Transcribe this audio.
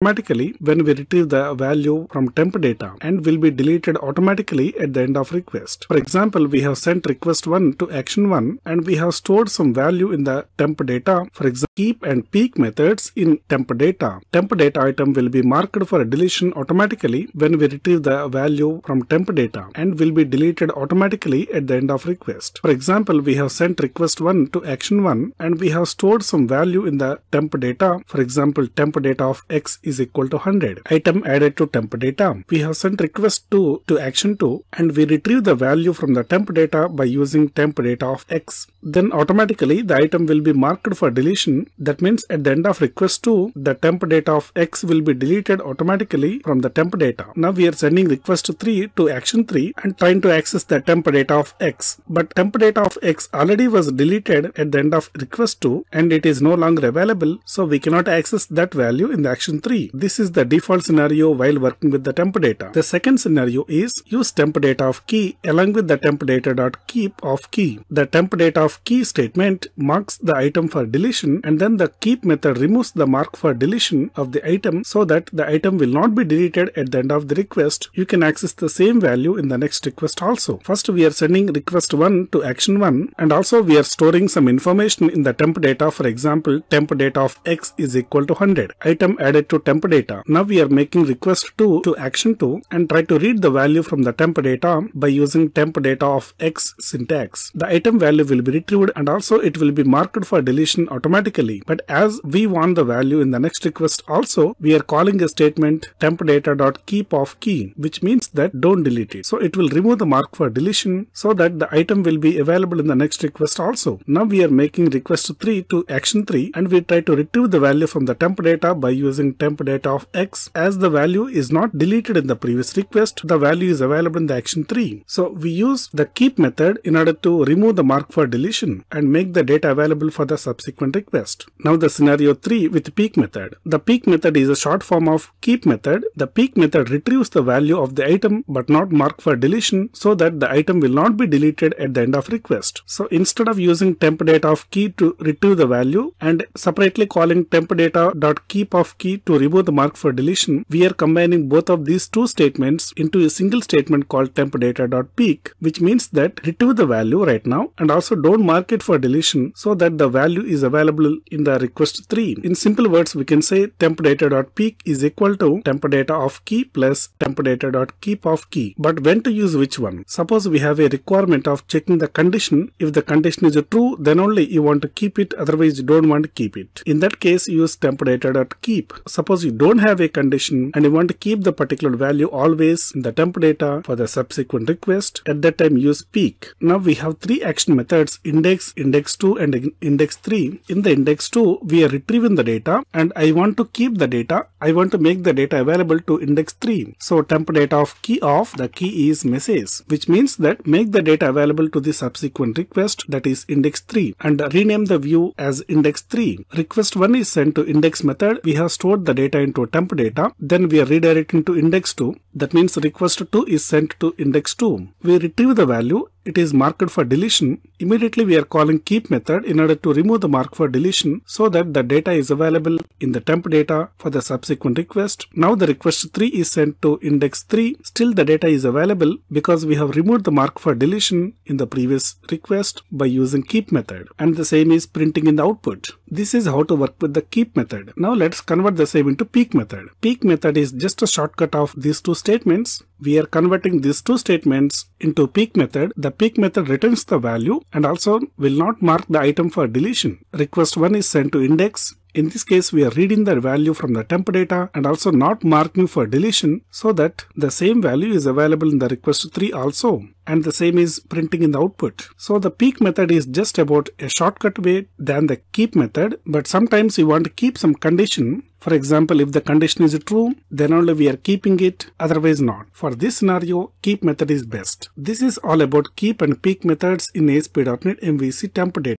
automatically when we retrieve the value from temp data and will be deleted automatically at the end of request. For example, we have sent request 1 to action 1 and we have stored some value in the temp data. For example, keep and peek methods in temp data. Temp data item will be marked for deletion automatically when we retrieve the value from temp data and will be deleted automatically at the end of request. For example, we have sent request 1 to action 1 and we have stored some value in the temp data. For example, temp data of x is equal to 100. Item added to temp data. We have sent request 2 to action 2 and we retrieve the value from the temp data by using temp data of x. Then automatically the item will be marked for deletion. That means at the end of request 2, the temp data of x will be deleted automatically from the temp data. Now we are sending request 3 to action 3 and trying to access the temp data of x. But temp data of x already was deleted at the end of request 2 and it is no longer available so we cannot access that value in the action 3. This is the default scenario while working with the temp data. The second scenario is use temp data of key along with the temp data dot keep of key. The temp data of key statement marks the item for deletion and then the keep method removes the mark for deletion of the item so that the item will not be deleted at the end of the request. You can access the same value in the next request also. First we are sending request 1 to action 1 and also we are storing some information in the temp data for example temp data of x is equal to 100 item added to temp data. Now we are making request 2 to action 2 and try to read the value from the temp data by using temp data of x syntax. The item value will be retrieved and also it will be marked for deletion automatically. But as we want the value in the next request also we are calling a statement temp data of key which means that don't delete it. So it will remove the mark for deletion so that the item will be available in the next request also. Now we are making request 3 to action 3 and we try to retrieve the value from the temp data by using temp data of x as the value is not deleted in the previous request the value is available in the action 3. So we use the keep method in order to remove the mark for deletion and make the data available for the subsequent request. Now the scenario 3 with peek method. The peek method is a short form of keep method. The peek method retrieves the value of the item but not marked for deletion so that the item will not be deleted at the end of request. So instead of using temp data of key to retrieve the value and separately calling temp data dot keep of key to remove the mark for deletion, we are combining both of these two statements into a single statement called temp data dot peek, which means that retrieve the value right now and also don't mark it for deletion so that the value is available in the request 3. In simple words, we can say temp data dot peek is equal to temp data of key plus temp data dot keep of key. But when to use which one? Suppose we have a requirement of checking the condition. If the condition is true, then only you want to keep it, otherwise you don't want to keep it. In that case, use temp data dot keep. Suppose you don't have a condition and you want to keep the particular value always in the temp data for the subsequent request, at that time use peek. Now we have three action methods index, index 2 and index 3. In the index 2, we are retrieving the data and I want to keep the data. I want to make the data available to index 3. So temp data of key of the key is message, which means that make the data available to the subsequent request that is index 3 and rename the view as index 3. Request 1 is sent to index method. We have stored the data into temp data. Then we are redirecting to index 2. That means request 2 is sent to index 2. We retrieve the value it is marked for deletion, immediately we are calling keep method in order to remove the mark for deletion so that the data is available in the temp data for the subsequent request. Now the request 3 is sent to index 3. Still the data is available because we have removed the mark for deletion in the previous request by using keep method and the same is printing in the output. This is how to work with the keep method. Now let's convert the same into peek method. Peek method is just a shortcut of these two statements. We are converting these two statements into peek method. The peek method returns the value and also will not mark the item for deletion. Request 1 is sent to index. In this case, we are reading the value from the temp data and also not marking for deletion so that the same value is available in the request 3 also and the same is printing in the output. So the peek method is just about a shortcut way than the keep method but sometimes you want to keep some condition for example, if the condition is true, then only we are keeping it, otherwise not. For this scenario, keep method is best. This is all about keep and peek methods in ASP.NET MVC temp data.